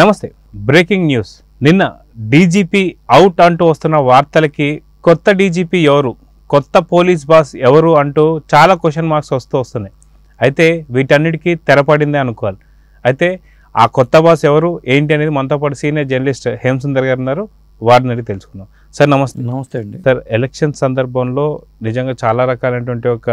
నమస్తే. Breaking news. నిన్న DGP out అంటూ వస్తున్న వార్తలకి కొత్త డీజీపీ ఎవరు కొత్త పోలీస్ బాస్ ఎవరు అంటూ చాలా క్వశ్చన్ మార్క్స్ వస్తూ వస్తున్నాయి. అయితే వీటన్నిటికీ తెరపడిందే అనుకోవాలి. అయితే ఆ కొత్త బాస్ ఎవరు ఏంటి అనేది మనతో పాటు సీనియర్ జర్నలిస్ట్ హేమసుందర్ గారు ఉన్నారు. వారిని అడిగి తెలుసుకుందాం. సార్ నమస్తే. నమస్తే అండి. సార్ ఎలక్షన్ సందర్భంలో నిజంగా చాలా రకాలైనటువంటి ఒక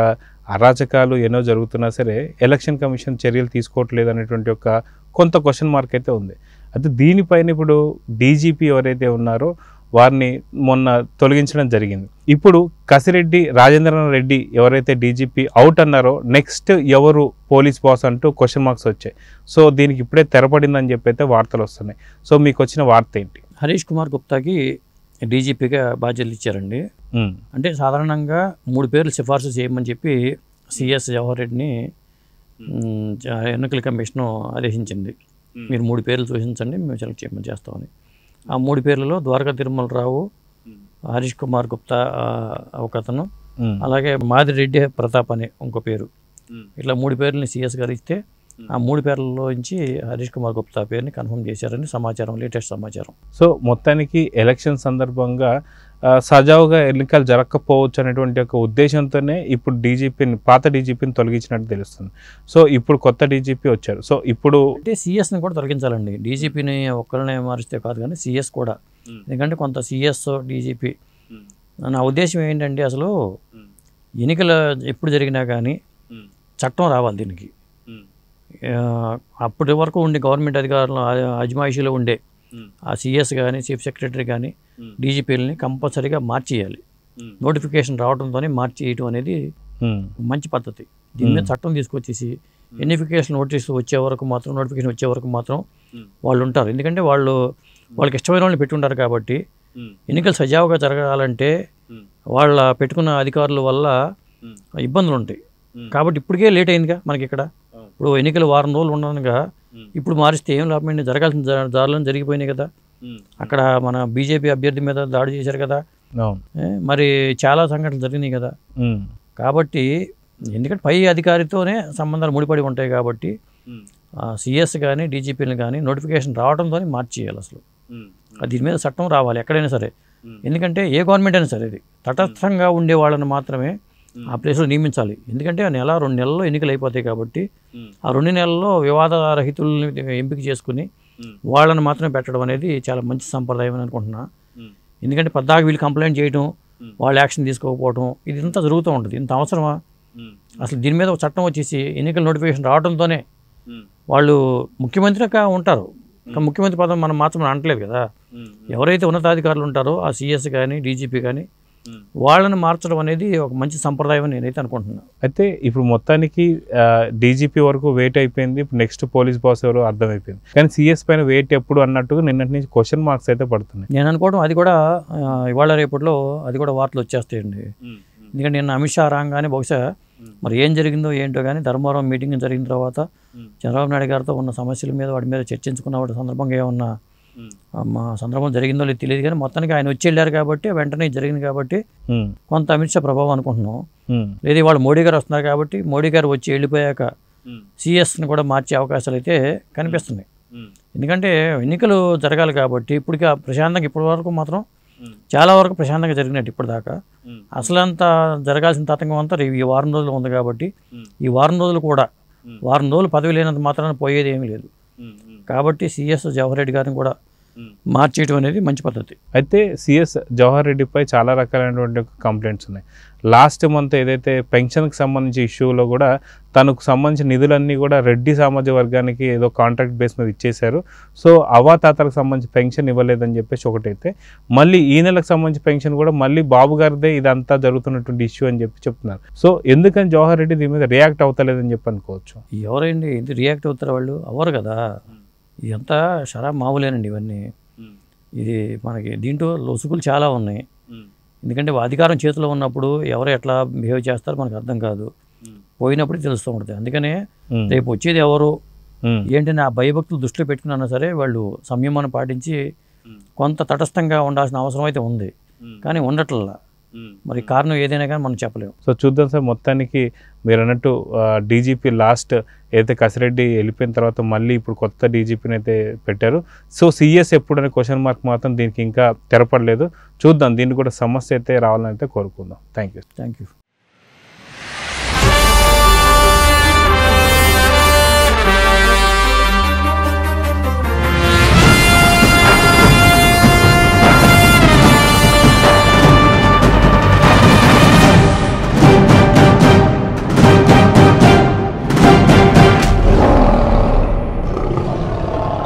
అరాచకాలు ఎన్నో జరుగుతున్నా సరే ఎలక్షన్ కమిషన్ చర్యలు తీసుకోవట్లేదు అనేటువంటి ఒక కొంత క్వశ్చన్ మార్క్ అయితే ఉంది. అయితే దీనిపైన ఇప్పుడు డీజీపీ ఎవరైతే ఉన్నారో వారిని మొన్న తొలగించడం జరిగింది. ఇప్పుడు కసిరెడ్డి రాజేంద్రనాథ్ రెడ్డి ఎవరైతే డీజీపీ అవుట్ అన్నారో నెక్స్ట్ ఎవరు పోలీస్ బాస్ అంటూ క్వశ్చన్ మార్క్స్ వచ్చాయి. సో దీనికి ఇప్పుడే తెరపడిందని చెప్పి అయితే వార్తలు వస్తున్నాయి. సో మీకు వచ్చిన వార్త ఏంటి? హరీష్ కుమార్ గుప్తాకి డీజీపీగా బాధ్యతలు ఇచ్చారండి. అంటే సాధారణంగా మూడు పేర్లు సిఫార్సు చేయమని చెప్పి సిఎస్ జవహర్ రెడ్డిని ఎన్నికల కమిషన్ ఆదేశించింది. మీరు మూడు పేర్లు సూచించండి మేము సెలెక్ట్ చేయమని చేస్తామని. ఆ మూడు పేర్లలో ద్వారకా తిరుమలరావు హరీష్ కుమార్ గుప్తా ఒక అతను అలాగే మాదిరెడ్డి ప్రతాప్ అని ఇంకో పేరు. ఇట్లా మూడు పేర్లని సిఎస్ గారు ఇస్తే ఆ మూడు పేర్లలో నుంచి హరీష్ కుమార్ గుప్తా పేరుని కన్ఫర్మ్ చేశారని సమాచారం లేటెస్ట్ సమాచారం. సో మొత్తానికి ఎలక్షన్ సందర్భంగా సజావుగా ఎన్నికలు జరగకపోవచ్చు అనేటువంటి ఒక ఉద్దేశంతోనే ఇప్పుడు డీజీపీని పాత డీజీపీని తొలగించినట్టు తెలుస్తుంది. సో ఇప్పుడు కొత్త డీజీపీ వచ్చారు. సో ఇప్పుడు అంటే సిఎస్ని కూడా తొలగించాలండి. డీజీపీని ఒక్కరినే మారిస్తే కాదు కానీ సిఎస్ కూడా. ఎందుకంటే కొంత సిఎస్ డీజీపీ. నా ఉద్దేశం ఏంటంటే అసలు ఎన్నికలు ఎప్పుడు జరిగినా కానీ చట్టం రావాలి దీనికి. అప్పటి వరకు ఉండే గవర్నమెంట్ అధికారులు అజమాయిషీలో ఉండే ఆ సిఎస్ కానీ చీఫ్ సెక్రటరీ కానీ డీజీపీలని కంపల్సరీగా మార్చేయాలి. నోటిఫికేషన్ రావడంతోనే మార్చేయటం అనేది మంచి పద్ధతి. దీని మీద. చట్టం తీసుకొచ్చేసి ఎన్నిఫికేషన్ నోటీస్ వచ్చే వరకు మాత్రం నోటిఫికేషన్ వచ్చే వరకు మాత్రం. వాళ్ళు ఉంటారు. ఎందుకంటే వాళ్ళు వాళ్ళకి ఇష్టమైన వాళ్ళని పెట్టుకుంటారు కాబట్టి ఎన్నికలు సజావుగా జరగాలంటే వాళ్ళ పెట్టుకున్న అధికారుల వల్ల ఇబ్బందులు ఉంటాయి. కాబట్టి ఇప్పటికే లేట్ అయిందిగా మనకి ఇక్కడ. ఇప్పుడు ఎన్నికలు వారం రోజులు ఉండగా ఇప్పుడు మారిస్తే ఏం లాభం అండి? జరగాల్సిన దారులను జరిగిపోయినాయి కదా. అక్కడ మన బీజేపీ అభ్యర్థి మీద దాడి చేశారు కదా. మరి చాలా సంఘటనలు జరిగినాయి కదా. కాబట్టి ఎందుకంటే పై అధికారితోనే సంబంధాలు ముడిపడి ఉంటాయి కాబట్టి సిఎస్ కానీ డీజీపీని కానీ నోటిఫికేషన్ రావడంతో మార్చేయాలి అసలు. అది దీని మీద చట్టం రావాలి ఎక్కడైనా సరే. ఎందుకంటే ఏ గవర్నమెంట్ అయినా సరే ఇది తటస్థంగా ఉండే వాళ్ళని మాత్రమే ఆ ప్లేస్లో నియమించాలి. ఎందుకంటే ఆ నెల రెండు నెలల్లో ఎన్నికలు అయిపోతాయి కాబట్టి ఆ రెండు నెలల్లో వివాదరహితుల్ని ఎంపిక చేసుకుని వాళ్ళని మాత్రమే పెట్టడం అనేది చాలా మంచి సంప్రదాయం అని అనుకుంటున్నా. ఎందుకంటే పద్దాక వీళ్ళు కంప్లైంట్ చేయడం వాళ్ళు యాక్షన్ తీసుకోకపోవడం ఇది ఇంత జరుగుతూ ఉంటుంది. ఇంత అవసరమా? అసలు దీని మీద ఒక చట్టం వచ్చేసి ఎన్నికల నోటిఫికేషన్ రావడంతోనే వాళ్ళు ముఖ్యమంత్రిగా ఉంటారు. ముఖ్యమంత్రి పదం మనం మాత్రం అనట్లేదు కదా. ఎవరైతే ఉన్నతాధికారులు ఉంటారో ఆ సిఎస్ కానీ డీజీపీ కానీ వాళ్ళని మార్చడం అనేది ఒక మంచి సంప్రదాయం అని నేనైతే అనుకుంటున్నాను అయితే ఇప్పుడు మొత్తానికి డీజీపీ వరకు వెయిట్ అయిపోయింది. ఇప్పుడు నెక్స్ట్ పోలీస్ బాస్ ఎవరో అర్థమైపోయింది. కానీ సిఎస్ పైన వెయిట్ ఎప్పుడు అన్నట్టుగా నిన్నటి నుంచి క్వశ్చన్ మార్క్స్ అయితే పడుతున్నాయి. నేను అనుకోవడం అది కూడా ఇవాళ రేపట్లో అది కూడా వార్తలు వచ్చేస్తాయండి. ఎందుకంటే నిన్న అమిత్ షా రాగానే బహుశా మరి ఏం జరిగిందో ఏంటో కానీ ధర్మవరం మీటింగ్ జరిగిన తర్వాత చంద్రబాబు నాయుడు గారితో ఉన్న సమస్యల మీద వాటి మీద చర్చించుకున్న వాటి సందర్భంగా ఏమన్నా మా సందర్భం జరిగిందో లేదో తెలియదు కానీ మొత్తానికి ఆయన వచ్చి వెళ్ళారు కాబట్టి వెంటనే జరిగింది కాబట్టి కొంత అమిత్ షా ప్రభావం అనుకుంటున్నాం. లేదా వాళ్ళు మోడీ గారు వస్తున్నారు కాబట్టి మోడీ గారు వచ్చి వెళ్ళిపోయాక సిఎస్ని కూడా మార్చే అవకాశాలు అయితే కనిపిస్తున్నాయి. ఎందుకంటే ఎన్నికలు జరగాలి కాబట్టి ఇప్పటికీ ఆ ప్రశాంతంగా ఇప్పటి వరకు మాత్రం చాలా వరకు ప్రశాంతంగా జరిగినట్టు ఇప్పటిదాకా. అసలు అంతా జరగాల్సిన తతంగం అంతా ఈ వారం రోజులు ఉంది కాబట్టి ఈ వారం రోజులు కూడా వారం రోజులు పదవి లేనంత మాత్రాన పోయేది ఏమీ లేదు. కాబట్టి సిఎస్ జవహర్ రెడ్డి గారిని కూడా మార్చేయడం అనేది మంచి పద్ధతి. అయితే సిఎస్ జవహర్ రెడ్డిపై చాలా రకాలైనటువంటి కంప్లైంట్స్ ఉన్నాయి. లాస్ట్ మంత్ ఏదైతే పెన్షన్కి సంబంధించి ఇష్యూలో కూడా తనకు సంబంధించిన నిధులన్నీ కూడా రెడ్డి సామాజిక వర్గానికి ఏదో కాంట్రాక్ట్ బేస్ మీద ఇచ్చేశారు. సో అవాతాతలకు సంబంధించి పెన్షన్ ఇవ్వలేదని చెప్పేసి ఒకటైతే మళ్ళీ ఈ నెలకు సంబంధించి పెన్షన్ కూడా మళ్ళీ బాబు గారిదే ఇదంతా జరుగుతున్నటువంటి ఇష్యూ అని చెప్పి చెప్తున్నారు. సో ఎందుకని జవహర్ రెడ్డి దీని మీద రియాక్ట్ అవుతలేదని చెప్పి అనుకోవచ్చు? ఎవరండి ఇది రియాక్ట్ అవుతారు వాళ్ళు? అవ్వరు కదా. ఇదంతా షరా మామూలేనండి ఇవన్నీ. ఇది మనకి దీంట్లో లొసుగులు చాలా ఉన్నాయి. ఎందుకంటే అధికారం చేతిలో ఉన్నప్పుడు ఎవరు ఎట్లా బిహేవ్ చేస్తారో మనకు అర్థం కాదు. పోయినప్పుడు తెలుస్తూ ఉంటుంది. అందుకనే రేపు వచ్చేది ఎవరు? ఏంటని ఆ భయభక్తులు దృష్టిలో పెట్టుకున్నా సరే వాళ్ళు సంయమాన్ని పాటించి కొంత తటస్థంగా ఉండాల్సిన అవసరం అయితే ఉంది. కానీ ఉండట్లా మరి కారణం ఏదైనా కానీ మనం చెప్పలేము. సో చూద్దాం సార్ మొత్తానికి మీరు అన్నట్టు డీజీపీ లాస్ట్ అయితే కసిరెడ్డి వెళ్ళిపోయిన తర్వాత మళ్ళీ ఇప్పుడు కొత్త డీజీపీని అయితే పెట్టారు. సో సిఎస్ ఎప్పుడనే క్వశ్చన్ మార్క్ మాత్రం దీనికి ఇంకా తెరపడలేదు. చూద్దాం దీనికి కూడా సమస్య అయితే రావాలని అయితే కోరుకుందాం. Thank you thank you